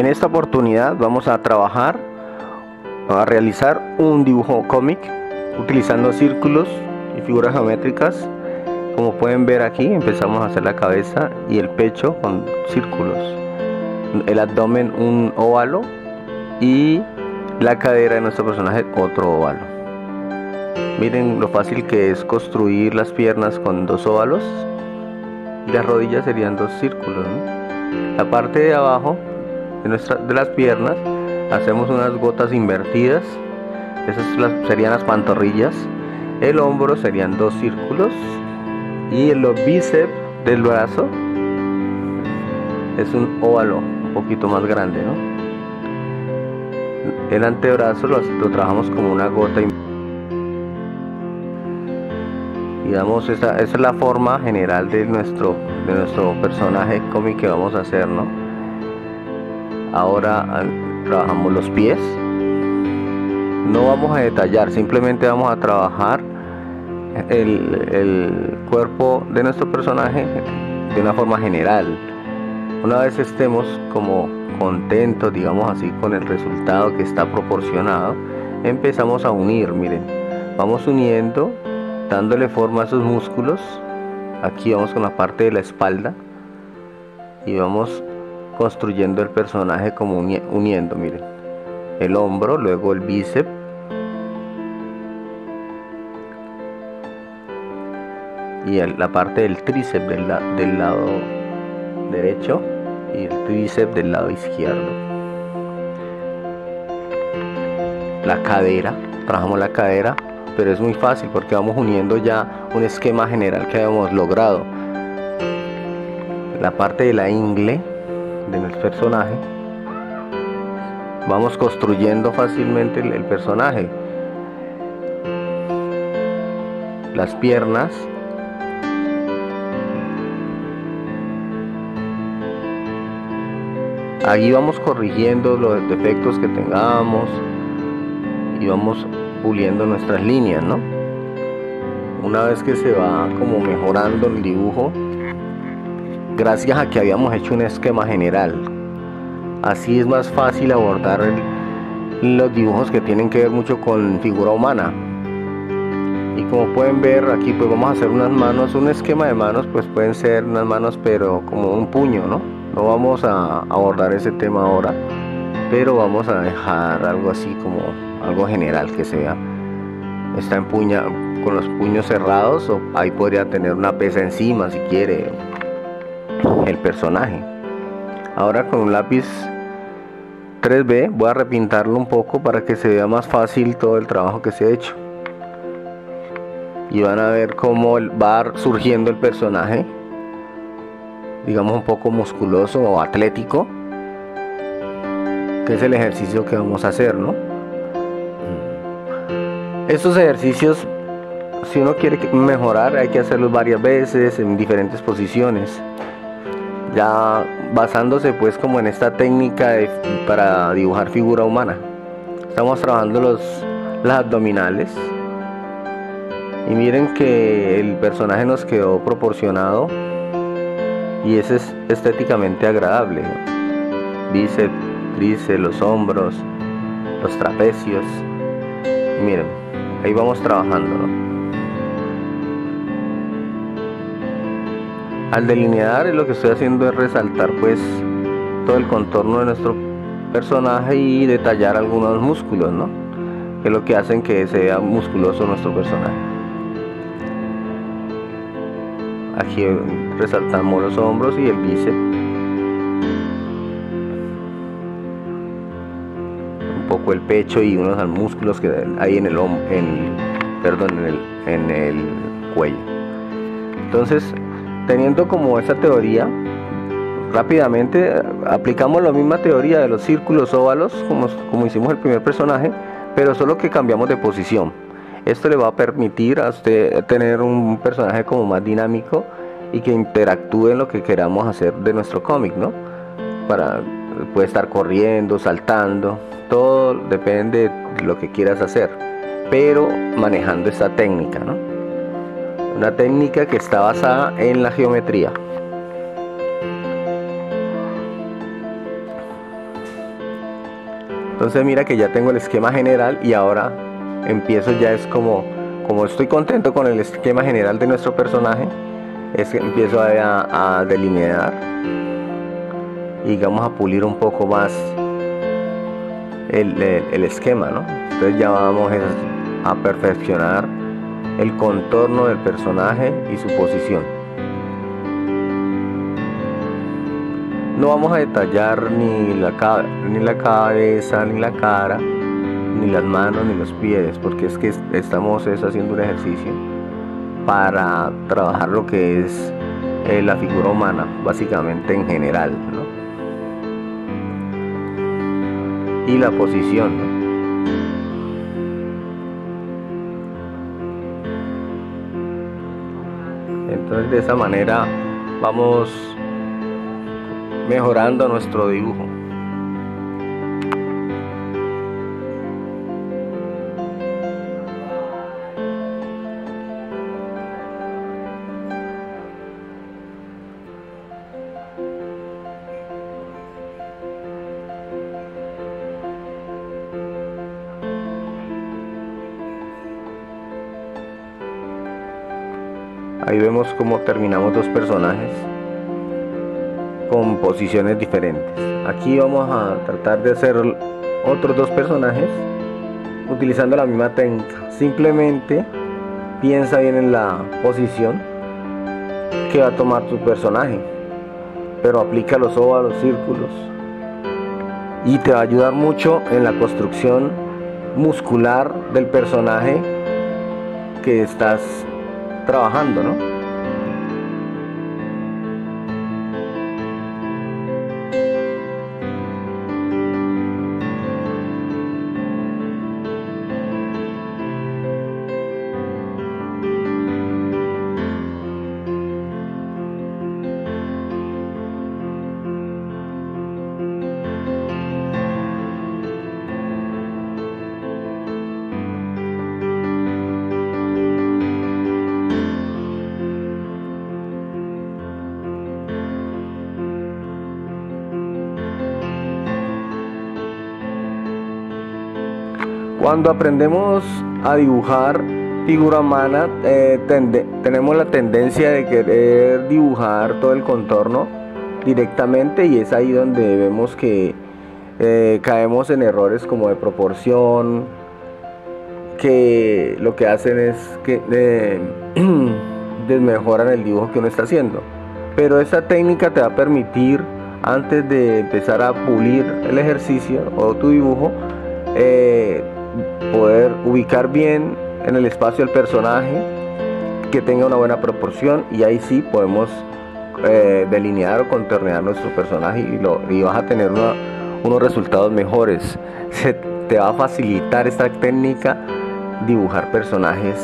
En esta oportunidad vamos a trabajar, a realizar un dibujo cómic utilizando círculos y figuras geométricas. Como pueden ver aquí empezamos a hacer la cabeza y el pecho con círculos. El abdomen un óvalo y la cadera de nuestro personaje otro óvalo. Miren lo fácil que es construir las piernas con dos óvalos las rodillas serían dos círculos. La parte de abajo de, nuestra, de las piernas hacemos unas gotas invertidas. Esas serían las pantorrillas. El hombro serían dos círculos y el bíceps del brazo es un óvalo un poquito más grande, ¿no? El antebrazo lo, lo trabajamos como una gota digamos esa, esa, es la forma general de nuestro de nuestro personaje cómic que vamos a hacer no ahora ah, trabajamos los pies. No vamos a detallar simplemente vamos a trabajar el, el cuerpo de nuestro personaje de una forma general. Una vez estemos como contentos digamos así con el resultado que está proporcionado empezamos a unir miren. Vamos uniendo dándole forma a esos músculos. Aquí vamos con la parte de la espalda. Y vamos construyendo el personaje como uniendo, miren. El hombro, luego el bíceps. Y la parte del tríceps del, lado derecho y el tríceps del lado izquierdo. La cadera, trabajamos la cadera pero es muy fácil porque vamos uniendo ya un esquema general que habíamos logrado. La parte de la ingle de nuestro personaje, vamos construyendo fácilmente el, personaje. Las piernas, ahí vamos corrigiendo los defectos que tengamos y vamos puliendo nuestras líneas, ¿no? Una vez que se va como mejorando el dibujo, gracias a que habíamos hecho un esquema general, así es más fácil abordar los dibujos que tienen que ver mucho con figura humana. Y como pueden ver aquí pues vamos a hacer unas manos, un esquema de manos pues pueden ser unas manos pero como un puño, ¿no? No vamos a abordar ese tema ahora, pero vamos a dejar algo así como algo general que sea. Está en puña, con los puños cerrados o ahí podría tener una pesa encima si quiere el personaje. Ahora con un lápiz 3B voy a repintarlo un poco para que se vea más fácil todo el trabajo que se ha hecho. Y van a ver cómo va surgiendo el personaje, digamos un poco musculoso o atlético, que es el ejercicio que vamos a hacer, ¿no? Estos ejercicios, si uno quiere mejorar, hay que hacerlos varias veces en diferentes posiciones. Ya basándose pues como en esta técnica para dibujar figura humana. Estamos trabajando los, las abdominales. Y miren que el personaje nos quedó proporcionado y es estéticamente agradable. Bíceps, tríceps, los hombros, los trapecios. miren, ahí vamos trabajando al delinear lo que estoy haciendo es resaltar pues todo el contorno de nuestro personaje y detallar algunos músculos ¿no? que es lo que hacen que sea musculoso nuestro personaje aquí resaltamos los hombros y el bíceps poco el pecho y unos músculos que hay en el, en, perdón, en el, en el cuello. Entonces, teniendo como esa teoría, rápidamente aplicamos la misma teoría de los círculos óvalos como, como hicimos el primer personaje, pero solo que cambiamos de posición. Esto le va a permitir a usted tener un personaje como más dinámico y que interactúe en lo que queramos hacer de nuestro cómic, ¿no? Para puede estar corriendo, saltando, todo depende de lo que quieras hacer, pero manejando esta técnica, ¿no? Una técnica que está basada en la geometría. Entonces mira que ya tengo el esquema general y ahora empiezo ya es como, como estoy contento con el esquema general de nuestro personaje, es que empiezo a, delinear y vamos a pulir un poco más el, esquema, ¿no? Entonces ya vamos a perfeccionar el contorno del personaje y su posición. No vamos a detallar ni la, ni la cabeza, ni la cara, ni las manos, ni los pies, porque es que estamos haciendo un ejercicio para trabajar lo que es eh, la figura humana, básicamente en general, y la posición. Entonces de esa manera vamos mejorando nuestro dibujo. Ahí vemos cómo terminamos dos personajes con posiciones diferentes. Aquí vamos a tratar de hacer otros dos personajes utilizando la misma técnica. Simplemente piensa bien en la posición que va a tomar tu personaje, pero aplica los óvalos, círculos y te va a ayudar mucho en la construcción muscular del personaje que estás trabajando, ¿no? Cuando aprendemos a dibujar figura humana, eh, tenemos la tendencia de querer dibujar todo el contorno directamente y es ahí donde vemos que eh, caemos en errores como de proporción, que lo que hacen es que eh, desmejoran el dibujo que uno está haciendo. Pero esta técnica te va a permitir, antes de empezar a pulir el ejercicio o tu dibujo, poder ubicar bien en el espacio el personaje, que tenga una buena proporción y ahí sí podemos eh, delinear o contornear nuestro personaje y, vas a tener unos resultados mejores. Se te va a facilitar esta técnica dibujar personajes,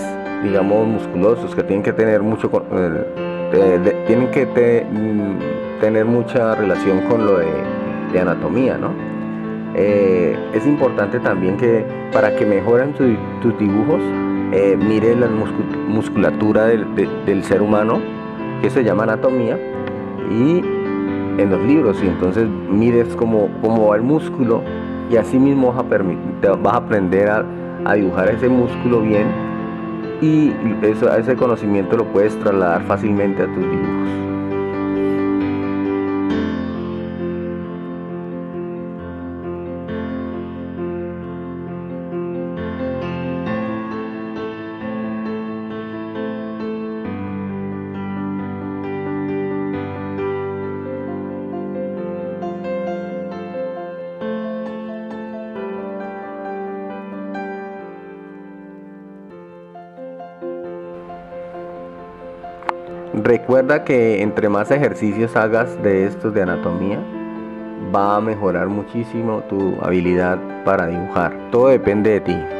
digamos, musculosos que tienen que tener mucho, eh, tienen que mm, tener mucha relación con lo de anatomía, ¿no? Eh, es importante también que para que mejoren tus dibujos, eh, mire la musculatura del, ser humano, que se llama anatomía, y en los libros, y entonces mires cómo, cómo va el músculo, y así mismo vas a, aprender a, a, dibujar ese músculo bien, y eso, ese conocimiento lo puedes trasladar fácilmente a tus dibujos. Recuerda que entre más ejercicios hagas de estos de anatomía, va a mejorar muchísimo tu habilidad para dibujar. Todo depende de ti.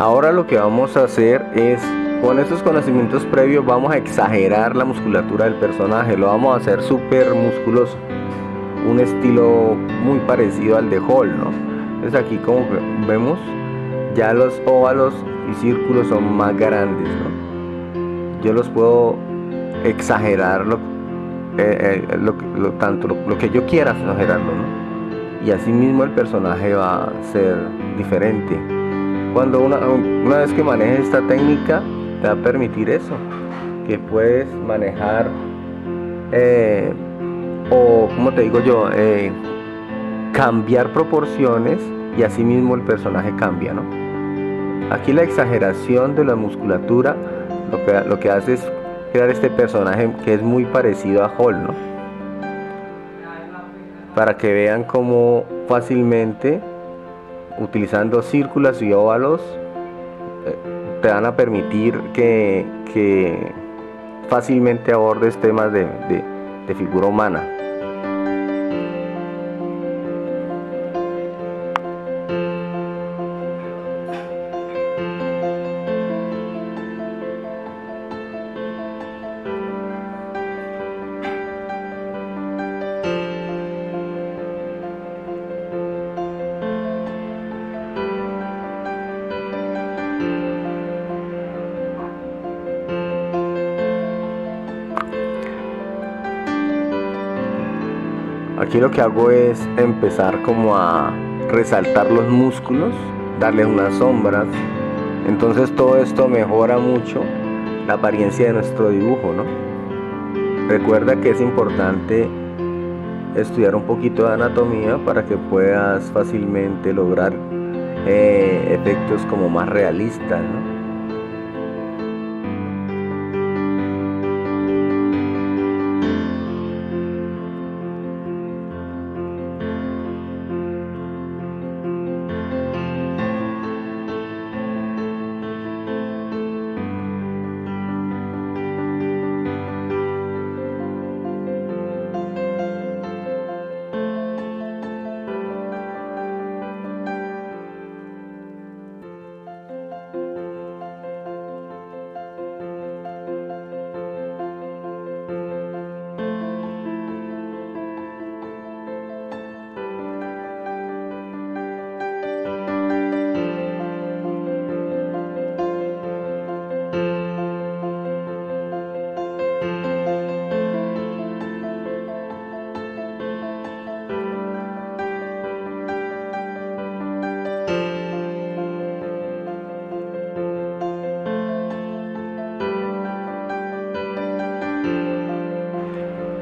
Ahora lo que vamos a hacer es, con estos conocimientos previos, vamos a exagerar la musculatura del personaje, lo vamos a hacer súper musculoso, un estilo muy parecido al de Hall, ¿no? Entonces aquí como vemos, ya los óvalos y círculos son más grandes. Yo los puedo exagerar lo, eh, eh, tanto lo, que yo quiera exagerarlo, ¿no? y así mismo el personaje va a ser diferente. Cuando una, vez que manejes esta técnica, te va a permitir eso, que puedes manejar, eh, o como te digo yo, eh, cambiar proporciones y así mismo el personaje cambia, ¿no? Aquí la exageración de la musculatura lo que, lo que hace es crear este personaje que es muy parecido a Hall, ¿no? para que vean cómo fácilmente utilizando círculos y óvalos eh, te van a permitir que, fácilmente abordes temas de figura humana. Aquí lo que hago es empezar como a resaltar los músculos, darle unas sombras. Entonces todo esto mejora mucho la apariencia de nuestro dibujo, ¿no? Recuerda que es importante estudiar un poquito de anatomía para que puedas fácilmente lograr eh, efectos como más realistas, ¿no?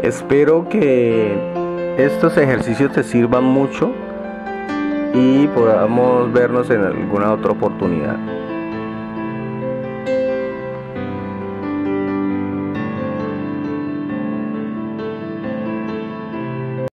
Espero que estos ejercicios te sirvan mucho y podamos vernos en alguna otra oportunidad.